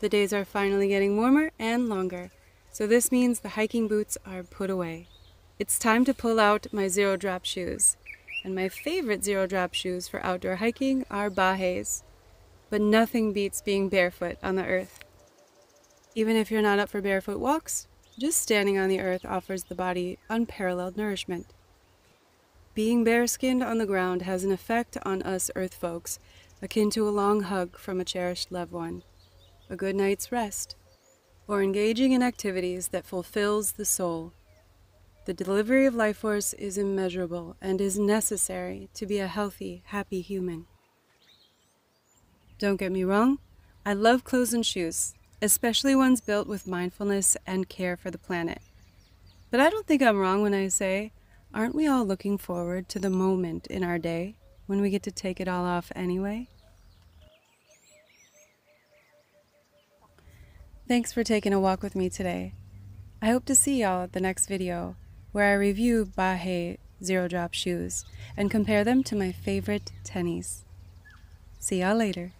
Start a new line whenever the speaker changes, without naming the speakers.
The days are finally getting warmer and longer, so this means the hiking boots are put away. It's time to pull out my zero drop shoes. And my favorite zero drop shoes for outdoor hiking are Bahés. But nothing beats being barefoot on the earth. Even if you're not up for barefoot walks, just standing on the earth offers the body unparalleled nourishment. Being bare skinned on the ground has an effect on us earth folks, akin to a long hug from a cherished loved one a good night's rest, or engaging in activities that fulfills the soul. The delivery of life force is immeasurable and is necessary to be a healthy, happy human. Don't get me wrong, I love clothes and shoes, especially ones built with mindfulness and care for the planet. But I don't think I'm wrong when I say, aren't we all looking forward to the moment in our day when we get to take it all off anyway? Thanks for taking a walk with me today. I hope to see y'all at the next video, where I review Bahé Zero Drop shoes and compare them to my favorite tennies. See y'all later.